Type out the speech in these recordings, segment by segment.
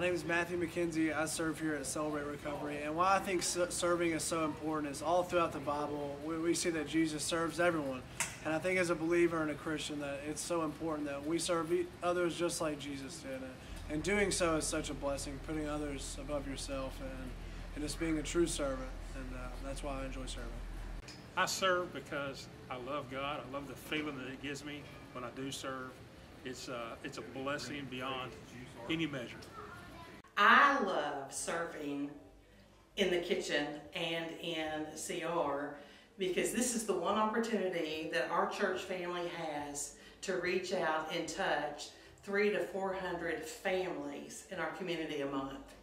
My name is Matthew McKenzie. I serve here at Celebrate Recovery. And why I think serving is so important is all throughout the Bible, we, see that Jesus serves everyone. And I think as a believer and a Christian, that it's so important that we serve others just like Jesus did. And doing so is such a blessing, putting others above yourself and, and just being a true servant. And uh, that's why I enjoy serving. I serve because I love God. I love the feeling that it gives me when I do serve. It's, uh, it's a blessing beyond any measure. I love serving in the kitchen and in CR because this is the one opportunity that our church family has to reach out and touch three to 400 families in our community a month.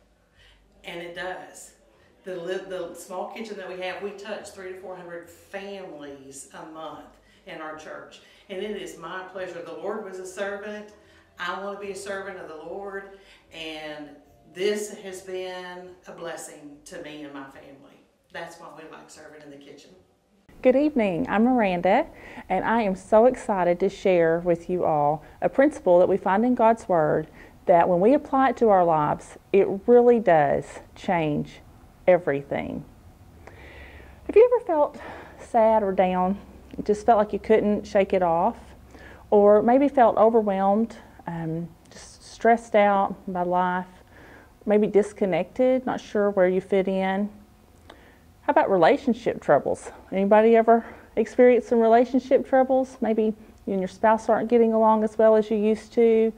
And it does. The, the small kitchen that we have, we touch three to 400 families a month in our church. And it is my pleasure. The Lord was a servant. I want to be a servant of the Lord. And this has been a blessing to me and my family. That's why we like serving in the kitchen. Good evening. I'm Miranda, and I am so excited to share with you all a principle that we find in God's Word that when we apply it to our lives, it really does change everything. Have you ever felt sad or down? Just felt like you couldn't shake it off? Or maybe felt overwhelmed, um, just stressed out by life? Maybe disconnected, not sure where you fit in. How about relationship troubles? Anybody ever experienced some relationship troubles? Maybe you and your spouse aren't getting along as well as you used to,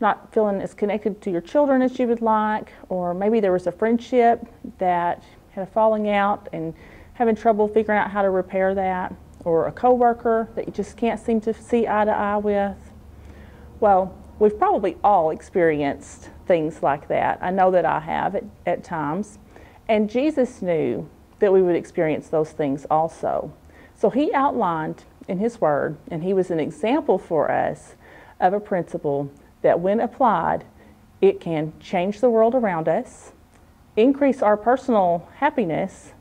not feeling as connected to your children as you would like, or maybe there was a friendship that had a falling out and having trouble figuring out how to repair that, or a coworker that you just can't seem to see eye to eye with. Well, we've probably all experienced things like that. I know that I have at, at times. And Jesus knew that we would experience those things also. So he outlined in his word, and he was an example for us of a principle that when applied, it can change the world around us, increase our personal happiness,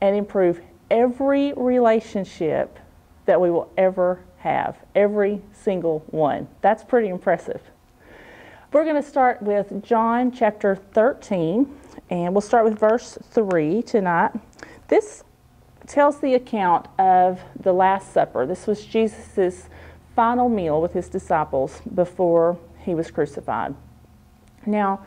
and improve every relationship that we will ever have, every single one. That's pretty impressive. We're going to start with John chapter 13, and we'll start with verse 3 tonight. This tells the account of the Last Supper. This was Jesus' final meal with his disciples before he was crucified. Now,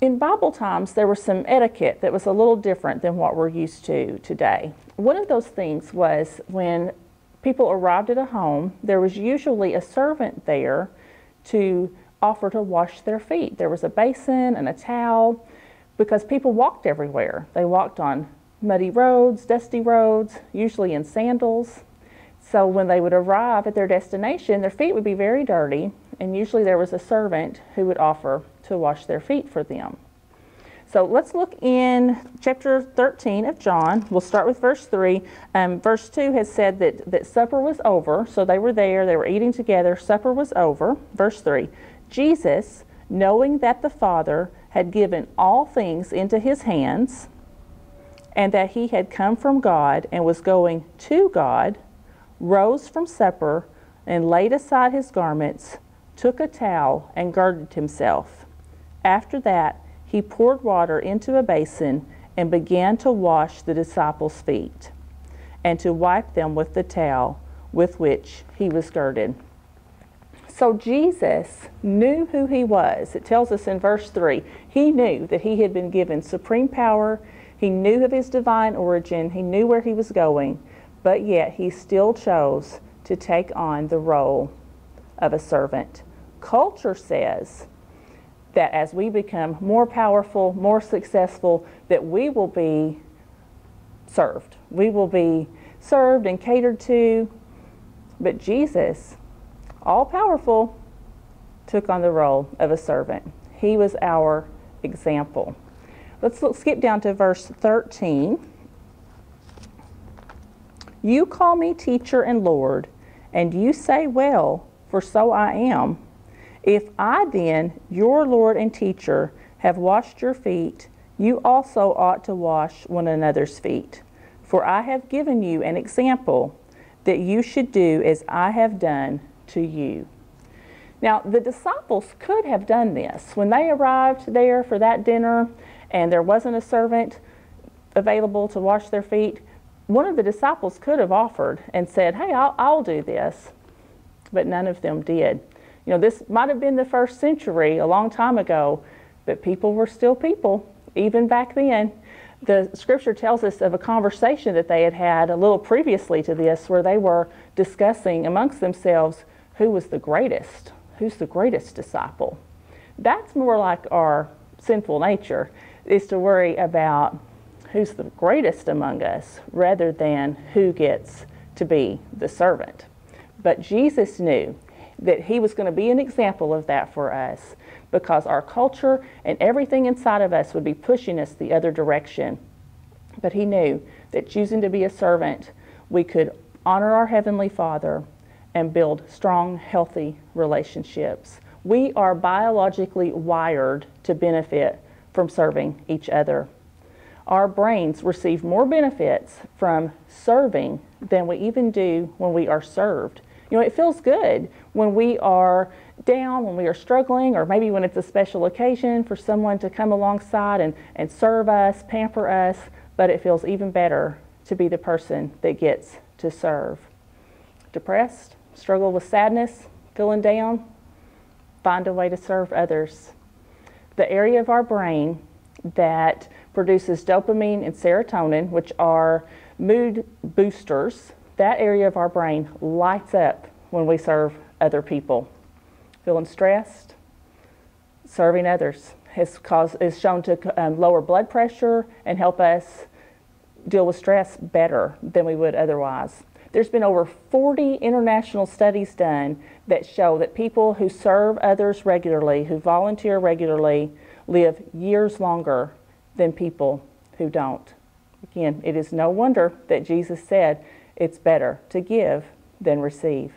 in Bible times, there was some etiquette that was a little different than what we're used to today. One of those things was when people arrived at a home, there was usually a servant there to offer to wash their feet. There was a basin and a towel because people walked everywhere. They walked on muddy roads, dusty roads, usually in sandals. So when they would arrive at their destination, their feet would be very dirty, and usually there was a servant who would offer to wash their feet for them. So let's look in chapter 13 of John. We'll start with verse 3. Um, verse 2 has said that, that supper was over. So they were there, they were eating together, supper was over. Verse 3 Jesus, knowing that the Father had given all things into his hands, and that he had come from God and was going to God, rose from supper and laid aside his garments, took a towel, and girded himself. After that, he poured water into a basin and began to wash the disciples' feet and to wipe them with the towel with which he was girded. So Jesus knew who he was. It tells us in verse 3 he knew that he had been given supreme power, he knew of his divine origin, he knew where he was going, but yet he still chose to take on the role of a servant. Culture says that as we become more powerful, more successful, that we will be served. We will be served and catered to. But Jesus, all powerful, took on the role of a servant. He was our example. Let's look, skip down to verse 13. You call me teacher and Lord, and you say, Well, for so I am. If I then, your Lord and teacher, have washed your feet, you also ought to wash one another's feet. For I have given you an example that you should do as I have done to you. Now, the disciples could have done this. When they arrived there for that dinner and there wasn't a servant available to wash their feet, one of the disciples could have offered and said, Hey, I'll, I'll do this. But none of them did. You know, this might have been the first century, a long time ago, but people were still people, even back then. The scripture tells us of a conversation that they had had a little previously to this where they were discussing amongst themselves who was the greatest, who's the greatest disciple. That's more like our sinful nature, is to worry about who's the greatest among us rather than who gets to be the servant. But Jesus knew that he was going to be an example of that for us because our culture and everything inside of us would be pushing us the other direction. But he knew that choosing to be a servant, we could honor our Heavenly Father and build strong, healthy relationships. We are biologically wired to benefit from serving each other. Our brains receive more benefits from serving than we even do when we are served. You know, it feels good when we are down, when we are struggling, or maybe when it's a special occasion for someone to come alongside and, and serve us, pamper us, but it feels even better to be the person that gets to serve. Depressed, struggle with sadness, feeling down, find a way to serve others. The area of our brain that produces dopamine and serotonin, which are mood boosters that area of our brain lights up when we serve other people. Feeling stressed, serving others has caused, is shown to um, lower blood pressure and help us deal with stress better than we would otherwise. There's been over 40 international studies done that show that people who serve others regularly, who volunteer regularly, live years longer than people who don't. Again, it is no wonder that Jesus said it's better to give than receive.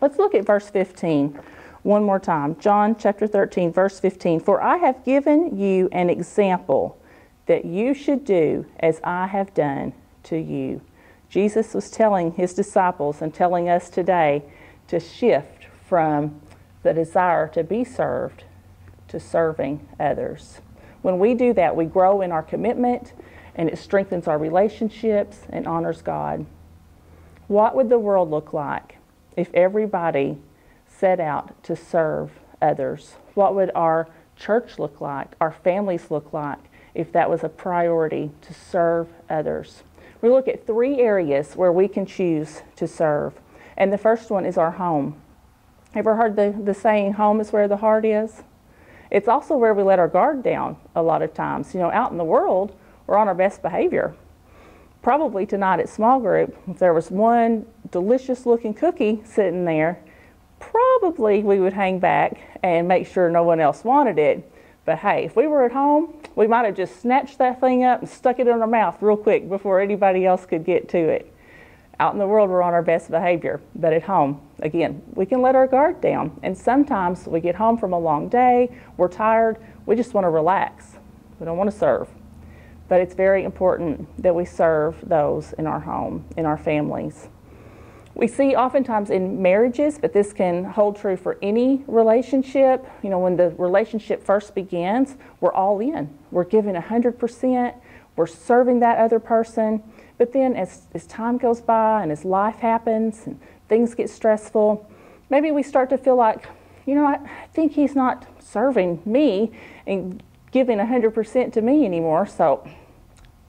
Let's look at verse 15 one more time. John chapter 13, verse 15. For I have given you an example that you should do as I have done to you. Jesus was telling his disciples and telling us today to shift from the desire to be served to serving others. When we do that, we grow in our commitment and it strengthens our relationships and honors God. What would the world look like if everybody set out to serve others? What would our church look like, our families look like, if that was a priority to serve others? We look at three areas where we can choose to serve. And the first one is our home. Ever heard the, the saying, home is where the heart is? It's also where we let our guard down a lot of times. You know, out in the world, we're on our best behavior probably tonight at small group, if there was one delicious looking cookie sitting there, probably we would hang back and make sure no one else wanted it. But hey, if we were at home, we might have just snatched that thing up and stuck it in our mouth real quick before anybody else could get to it. Out in the world, we're on our best behavior, but at home, again, we can let our guard down. And sometimes we get home from a long day, we're tired, we just want to relax. We don't want to serve but it's very important that we serve those in our home, in our families. We see oftentimes in marriages, but this can hold true for any relationship. You know, when the relationship first begins, we're all in. We're giving 100%, we're serving that other person. But then as, as time goes by and as life happens and things get stressful, maybe we start to feel like, you know, I think he's not serving me and giving 100% to me anymore. So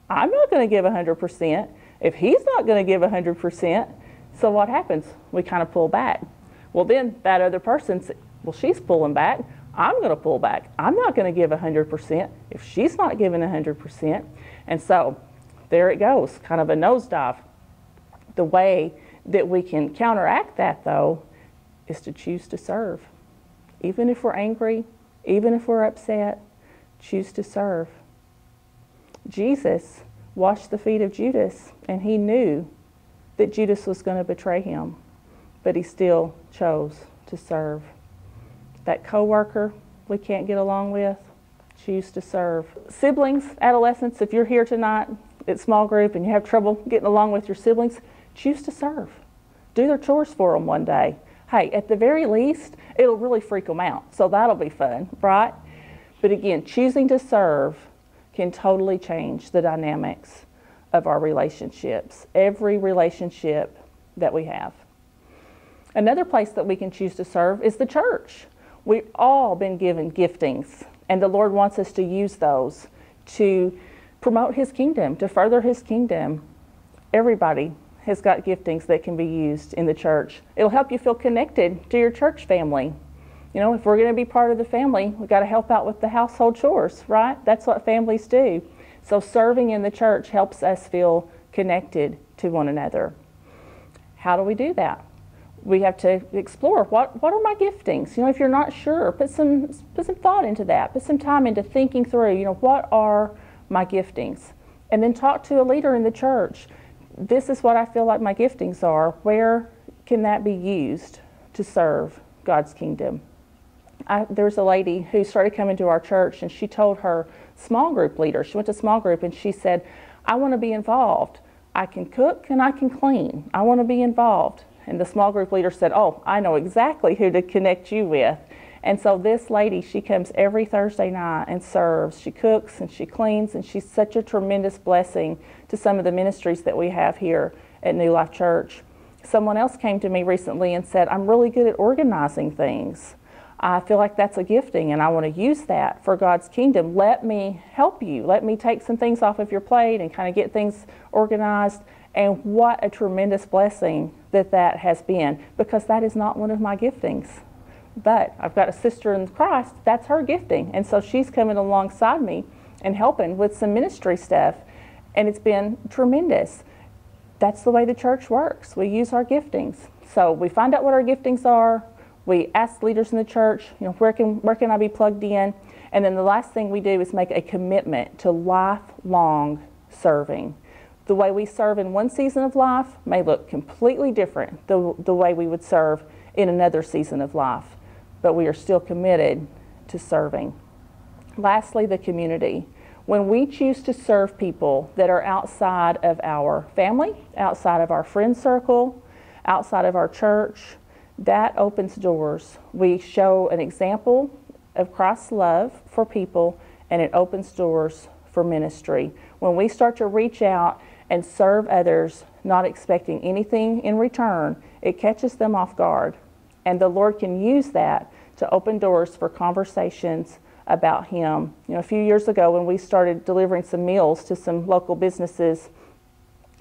I'm not going to give 100%. If he's not going to give 100%, so what happens? We kind of pull back. Well, then that other person, well, she's pulling back. I'm going to pull back. I'm not going to give 100% if she's not giving 100%. And so there it goes, kind of a nosedive. The way that we can counteract that, though, is to choose to serve. Even if we're angry, even if we're upset, choose to serve. Jesus washed the feet of Judas, and he knew that Judas was going to betray him, but he still chose to serve. That coworker we can't get along with, choose to serve. Siblings, adolescents, if you're here tonight at small group and you have trouble getting along with your siblings, choose to serve. Do their chores for them one day. hey, at the very least, it'll really freak them out. So that'll be fun, right? But again, choosing to serve can totally change the dynamics of our relationships, every relationship that we have. Another place that we can choose to serve is the church. We've all been given giftings, and the Lord wants us to use those to promote His kingdom, to further His kingdom. Everybody has got giftings that can be used in the church. It'll help you feel connected to your church family. You know, if we're going to be part of the family, we've got to help out with the household chores, right? That's what families do. So serving in the church helps us feel connected to one another. How do we do that? We have to explore what, what are my giftings? You know, if you're not sure, put some put some thought into that. Put some time into thinking through, you know, what are my giftings? And then talk to a leader in the church this is what I feel like my giftings are. Where can that be used to serve God's kingdom? I, there was a lady who started coming to our church and she told her small group leader, she went to small group and she said, I want to be involved. I can cook and I can clean. I want to be involved. And the small group leader said, Oh, I know exactly who to connect you with. And so this lady, she comes every Thursday night and serves. She cooks and she cleans, and she's such a tremendous blessing to some of the ministries that we have here at New Life Church. Someone else came to me recently and said, I'm really good at organizing things. I feel like that's a gifting and I want to use that for God's kingdom. Let me help you. Let me take some things off of your plate and kind of get things organized. And what a tremendous blessing that that has been because that is not one of my giftings. But I've got a sister in Christ, that's her gifting. And so she's coming alongside me and helping with some ministry stuff. And it's been tremendous. That's the way the church works. We use our giftings. So we find out what our giftings are. We ask leaders in the church, you know, where can, where can I be plugged in? And then the last thing we do is make a commitment to lifelong serving. The way we serve in one season of life may look completely different the, the way we would serve in another season of life but we are still committed to serving. Lastly, the community. When we choose to serve people that are outside of our family, outside of our friend circle, outside of our church, that opens doors. We show an example of Christ's love for people, and it opens doors for ministry. When we start to reach out and serve others, not expecting anything in return, it catches them off guard. And the Lord can use that to open doors for conversations about Him. You know, a few years ago when we started delivering some meals to some local businesses,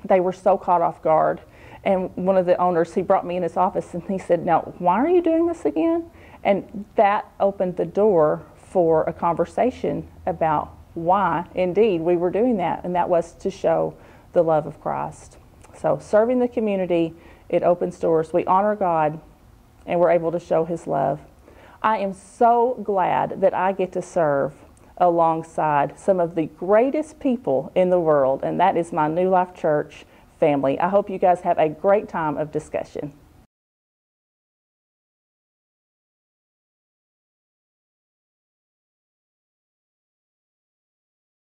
they were so caught off guard. And one of the owners, he brought me in his office and he said, Now, why are you doing this again? And that opened the door for a conversation about why, indeed, we were doing that. And that was to show the love of Christ. So, serving the community, it opens doors. We honor God and we're able to show His love. I am so glad that I get to serve alongside some of the greatest people in the world, and that is my New Life Church family. I hope you guys have a great time of discussion.